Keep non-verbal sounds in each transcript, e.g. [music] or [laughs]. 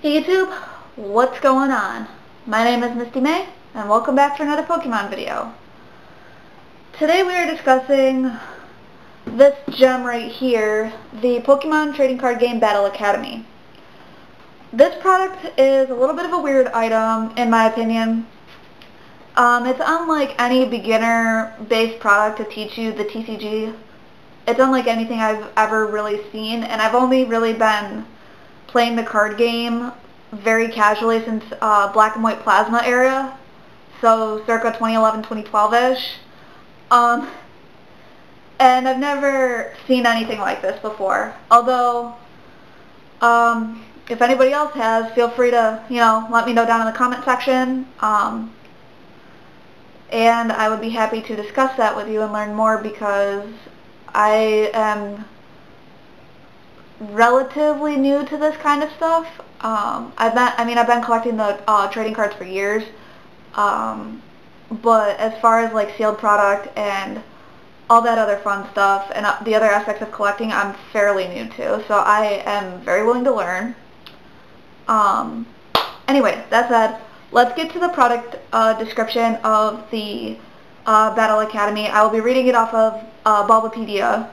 Hey YouTube, what's going on? My name is Misty May, and welcome back to another Pokemon video. Today we are discussing this gem right here, the Pokemon Trading Card Game Battle Academy. This product is a little bit of a weird item, in my opinion. Um, it's unlike any beginner-based product to teach you the TCG. It's unlike anything I've ever really seen, and I've only really been playing the card game very casually since uh, Black and White Plasma era, so circa 2011-2012-ish. Um, and I've never seen anything like this before. Although, um, if anybody else has, feel free to, you know, let me know down in the comment section. Um, and I would be happy to discuss that with you and learn more because I am relatively new to this kind of stuff. Um, I've been, I mean, I've been collecting the uh, trading cards for years, um, but as far as like sealed product and all that other fun stuff and uh, the other aspects of collecting, I'm fairly new to, so I am very willing to learn. Um, anyway, that said, let's get to the product uh, description of the uh, Battle Academy. I will be reading it off of uh, Bulbapedia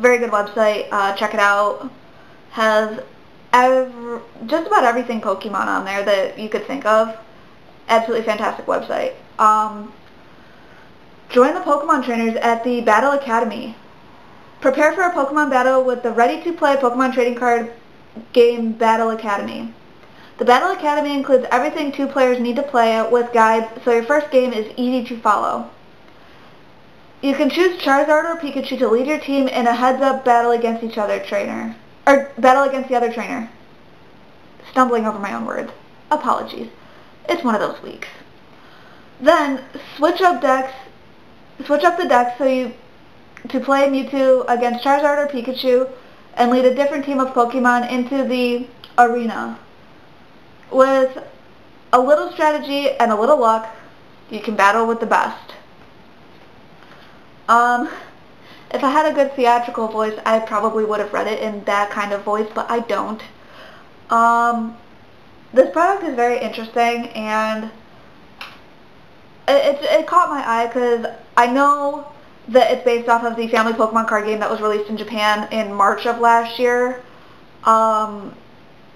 very good website. Uh, check it out. Has ev just about everything Pokemon on there that you could think of. Absolutely fantastic website. Um, join the Pokemon trainers at the Battle Academy. Prepare for a Pokemon battle with the ready-to-play Pokemon trading card game Battle Academy. The Battle Academy includes everything two players need to play with guides, so your first game is easy to follow. You can choose Charizard or Pikachu to lead your team in a heads-up battle against each other trainer. Or battle against the other trainer. Stumbling over my own words. Apologies. It's one of those weeks. Then, switch up decks, switch up the decks so you, to play Mewtwo against Charizard or Pikachu and lead a different team of Pokemon into the arena. With a little strategy and a little luck, you can battle with the best. Um, if I had a good theatrical voice, I probably would have read it in that kind of voice, but I don't. Um, this product is very interesting, and it, it, it caught my eye because I know that it's based off of the Family Pokemon card game that was released in Japan in March of last year, um,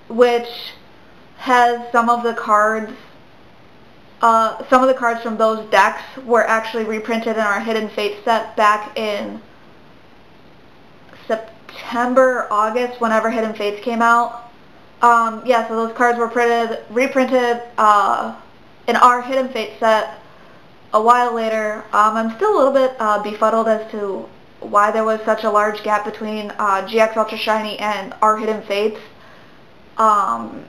which has some of the cards uh, some of the cards from those decks were actually reprinted in our Hidden Fate set back in September, August, whenever Hidden Fates came out. Um, yeah, so those cards were printed, reprinted uh, in our Hidden Fate set a while later. Um, I'm still a little bit uh, befuddled as to why there was such a large gap between uh, GX Ultra Shiny and our Hidden Fates. Um,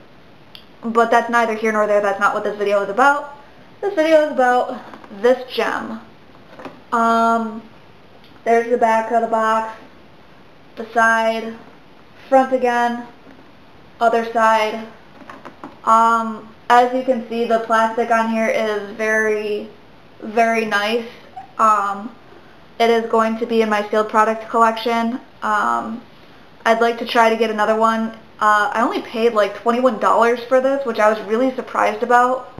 but that's neither here nor there. That's not what this video is about. This video is about this gem. Um, there's the back of the box, the side, front again, other side. Um, as you can see, the plastic on here is very, very nice. Um, it is going to be in my sealed product collection. Um, I'd like to try to get another one. Uh, I only paid like $21 for this, which I was really surprised about.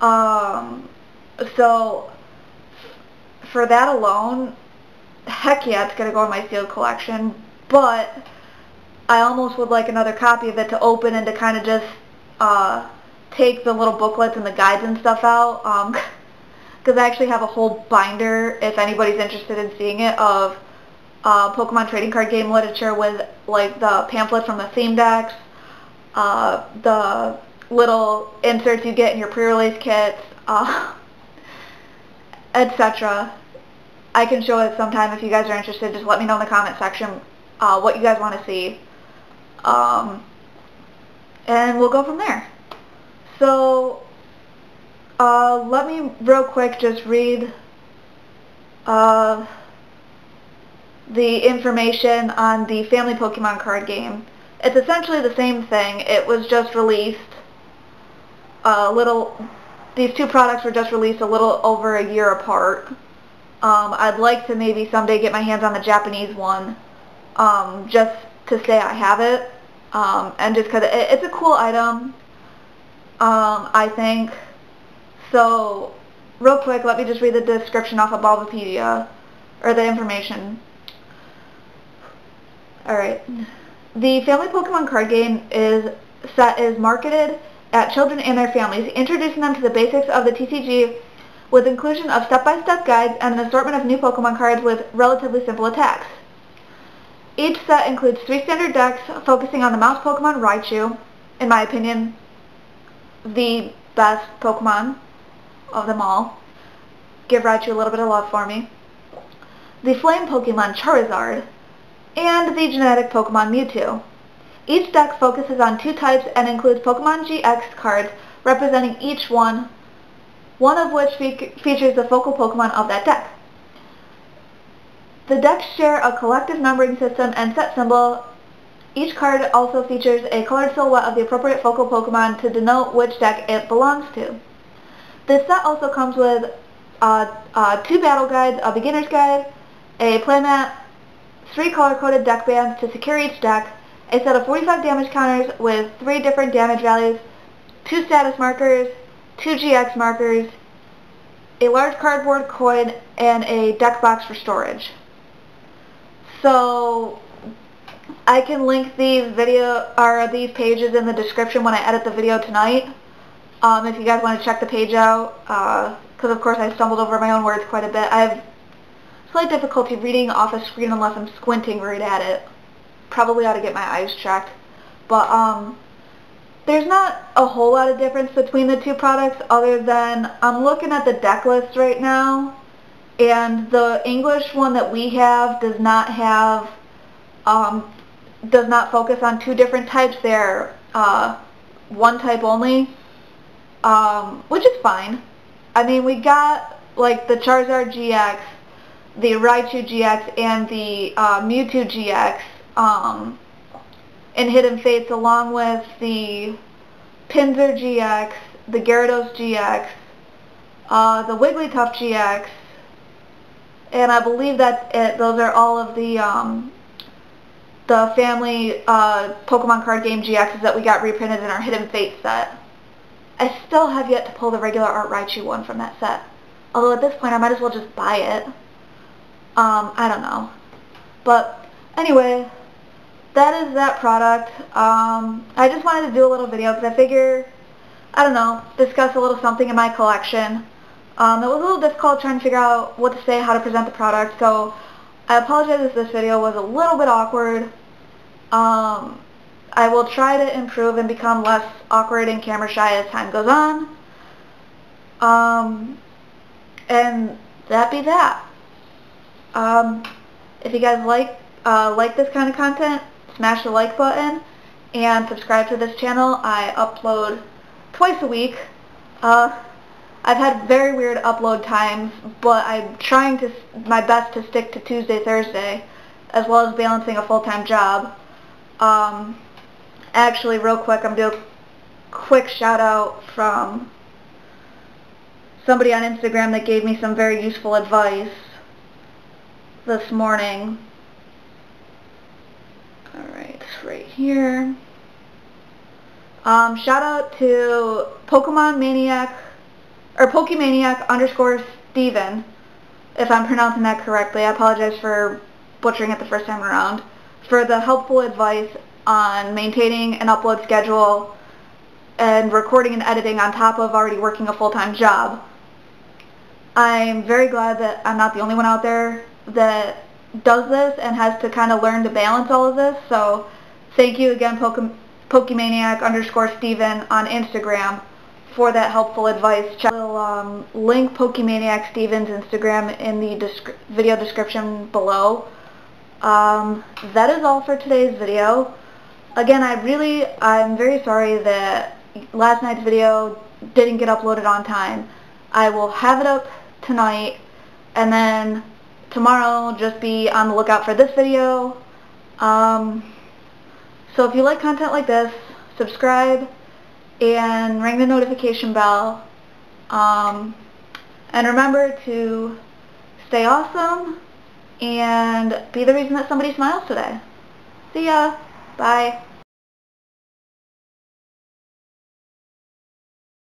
Um, so for that alone, heck yeah, it's going to go in my sealed collection. But I almost would like another copy of it to open and to kind of just uh, take the little booklets and the guides and stuff out. Because um, [laughs] I actually have a whole binder, if anybody's interested in seeing it, of uh, Pokemon trading card game literature with like the pamphlets from the theme decks, uh, the little inserts you get in your pre-release kits, uh, [laughs] etc. I can show it sometime if you guys are interested. Just let me know in the comment section uh, what you guys want to see. Um, and we'll go from there. So, uh, let me real quick just read uh, the information on the Family Pokemon card game. It's essentially the same thing. It was just released a little, these two products were just released a little over a year apart. Um, I'd like to maybe someday get my hands on the Japanese one, um, just to say I have it. Um, and just because it, it's a cool item, um, I think. So, real quick, let me just read the description off of Bulbapedia, or the information. Alright. The Family Pokemon card game is set is marketed at children and their families, introducing them to the basics of the TCG with inclusion of step-by-step -step guides and an assortment of new Pokemon cards with relatively simple attacks. Each set includes three standard decks focusing on the mouse Pokemon Raichu, in my opinion, the best Pokemon of them all. Give Raichu a little bit of love for me. The flame Pokemon Charizard, and the genetic Pokemon Mewtwo. Each deck focuses on two types and includes Pokemon GX cards representing each one, one of which fe features the focal Pokemon of that deck. The decks share a collective numbering system and set symbol. Each card also features a colored silhouette of the appropriate focal Pokemon to denote which deck it belongs to. This set also comes with uh, uh, two battle guides, a beginner's guide, a playmat, three color-coded deck bands to secure each deck, a set of 45 damage counters with three different damage values, two status markers, two GX markers, a large cardboard coin, and a deck box for storage. So I can link these video or these pages in the description when I edit the video tonight. Um, if you guys want to check the page out, because uh, of course I stumbled over my own words quite a bit. I have slight difficulty reading off a screen unless I'm squinting right at it. Probably ought to get my eyes checked. But um, there's not a whole lot of difference between the two products other than I'm looking at the deck list right now and the English one that we have does not have, um, does not focus on two different types. They're uh, one type only, um, which is fine. I mean, we got like the Charizard GX, the Raichu GX, and the uh, Mewtwo GX um, in Hidden Fates, along with the Pinsir GX, the Gyarados GX, uh, the Wigglytuff GX, and I believe that it, those are all of the um, the family uh, Pokemon card game GXs that we got reprinted in our Hidden Fate set. I still have yet to pull the regular Art Raichu one from that set. Although at this point I might as well just buy it. Um, I don't know. But anyway, that is that product. Um, I just wanted to do a little video because I figure, I don't know, discuss a little something in my collection. Um, it was a little difficult trying to figure out what to say, how to present the product, so I apologize if this video was a little bit awkward. Um, I will try to improve and become less awkward and camera shy as time goes on. Um, and that be that. Um, if you guys like uh, like this kind of content, smash the like button and subscribe to this channel. I upload twice a week. Uh, I've had very weird upload times, but I'm trying to my best to stick to Tuesday, Thursday, as well as balancing a full-time job. Um, actually, real quick, I'm doing a quick shout-out from somebody on Instagram that gave me some very useful advice this morning. Right here. Um, shout out to Pokemon Maniac or Pokemaniac underscore Stephen, if I'm pronouncing that correctly. I apologize for butchering it the first time around, for the helpful advice on maintaining an upload schedule and recording and editing on top of already working a full-time job. I'm very glad that I'm not the only one out there that does this and has to kind of learn to balance all of this. So thank you again, Poke Pokemaniac underscore Stephen on Instagram for that helpful advice. I will um, link Pokemaniac Stephen's Instagram in the descri video description below. Um, that is all for today's video. Again, I really, I'm very sorry that last night's video didn't get uploaded on time. I will have it up tonight, and then tomorrow just be on the lookout for this video. Um, so if you like content like this, subscribe, and ring the notification bell. Um, and remember to stay awesome and be the reason that somebody smiles today. See ya. Bye.